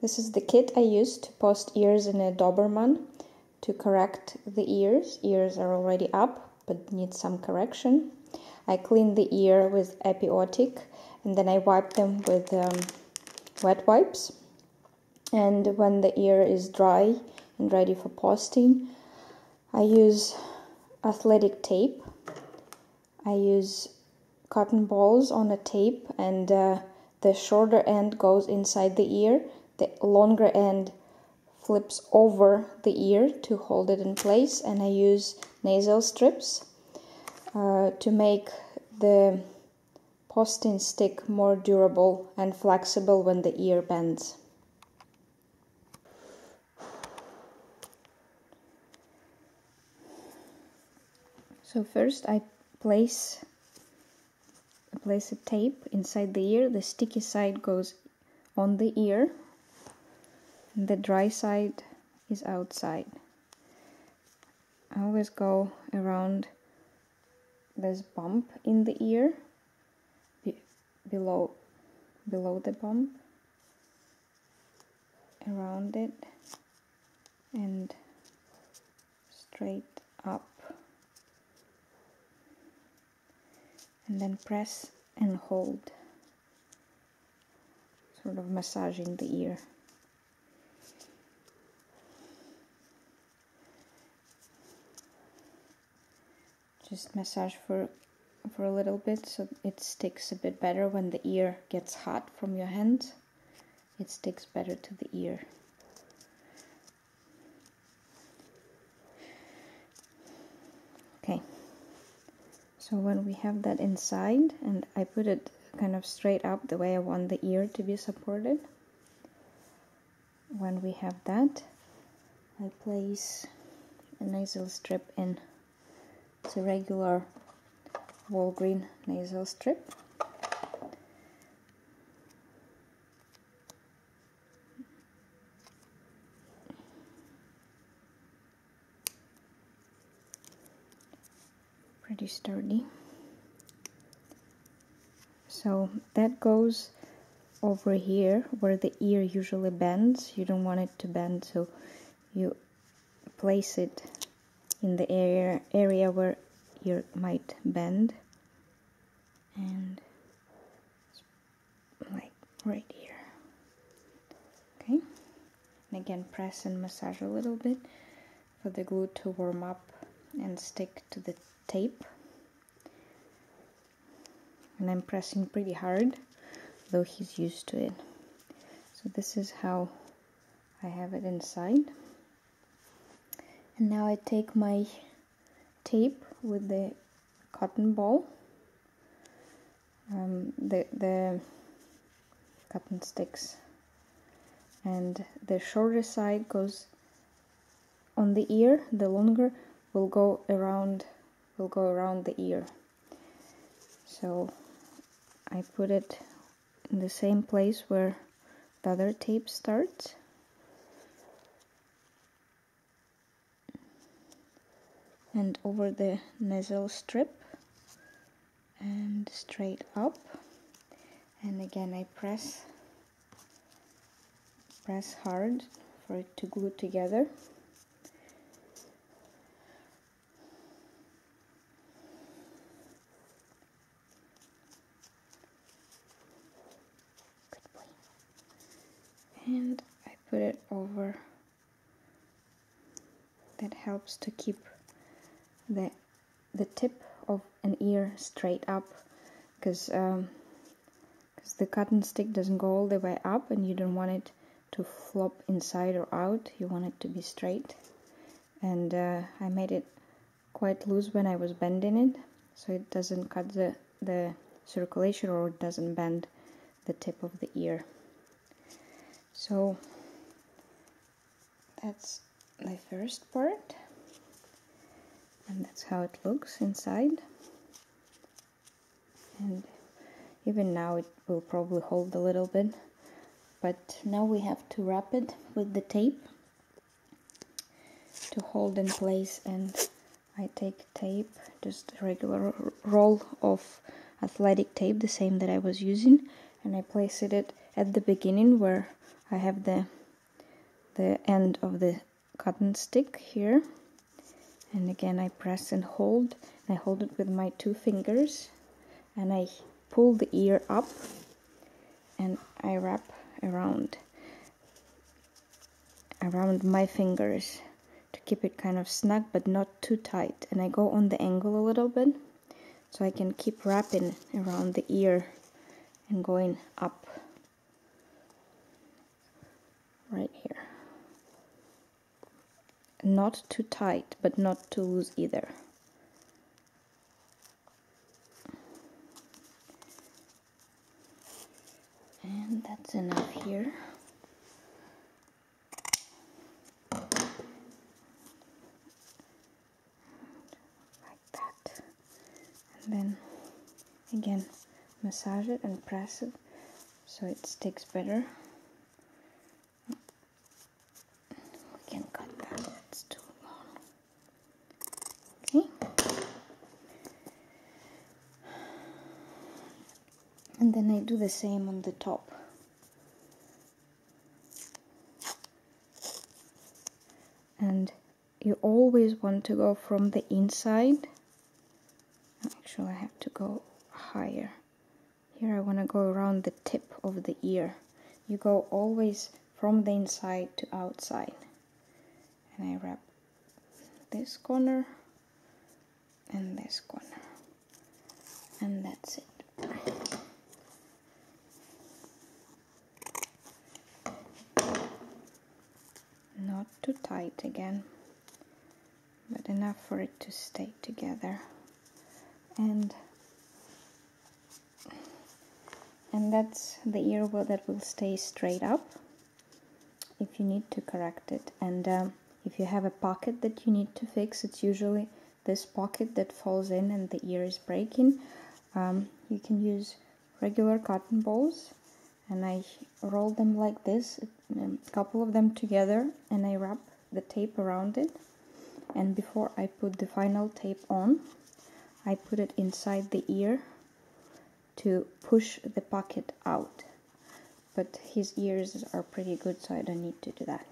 This is the kit I used to post ears in a Doberman to correct the ears. Ears are already up but need some correction. I clean the ear with Epi-Otic and then I wipe them with um, wet wipes. And when the ear is dry and ready for posting, I use athletic tape. I use cotton balls on a tape and uh, the shorter end goes inside the ear the longer end flips over the ear to hold it in place and I use nasal strips uh, to make the posting stick more durable and flexible when the ear bends. So first I place I place a tape inside the ear. The sticky side goes on the ear the dry side is outside. I always go around this bump in the ear be below below the bump around it and straight up and then press and hold sort of massaging the ear just massage for for a little bit so it sticks a bit better when the ear gets hot from your hands it sticks better to the ear. Okay. So when we have that inside and I put it kind of straight up the way I want the ear to be supported when we have that I place a nasal strip in a regular Walgreen nasal strip. Pretty sturdy. So that goes over here where the ear usually bends. You don't want it to bend, so you place it in the area area where you might bend. And like right here. Okay. And again press and massage a little bit for the glue to warm up and stick to the tape. And I'm pressing pretty hard though he's used to it. So this is how I have it inside and now I take my tape with the cotton ball. Um, the, the cotton sticks. And the shorter side goes on the ear. The longer will go around will go around the ear. So I put it in the same place where the other tape starts and over the nasal strip and straight up. And again I press press hard for it to glue together. And I put it over. That helps to keep the the tip of an ear straight up because um, cause the cotton stick doesn't go all the way up and you don't want it to flop inside or out. You want it to be straight. And uh, I made it quite loose when I was bending it so it doesn't cut the, the circulation or it doesn't bend the tip of the ear. So that's the first part and that's how it looks inside. And even now it will probably hold a little bit. But now we have to wrap it with the tape to hold in place. And I take tape just a regular roll of athletic tape the same that I was using. And I place it at the beginning where I have the the end of the cotton stick here and again I press and hold. I hold it with my two fingers. And I pull the ear up. And I wrap around around my fingers to keep it kind of snug but not too tight. And I go on the angle a little bit so I can keep wrapping around the ear and going up. Right here not too tight but not too loose either. And that's enough here. Like that. and then again massage it and press it so it sticks better we can cut that it's too long okay and then I do the same on the top. And you always want to go from the inside. Actually I have to go higher. Here I want to go around the tip of the ear. You go always from the inside to outside. And I wrap this corner and this corner. And that's it not too tight again but enough for it to stay together. And and that's the ear that will stay straight up if you need to correct it. And um, if you have a pocket that you need to fix it's usually this pocket that falls in and the ear is breaking. Um, you can use regular cotton balls and I roll them like this a couple of them together and I wrap the tape around it. And before I put the final tape on I put it inside the ear to push the pocket out. But his ears are pretty good so I don't need to do that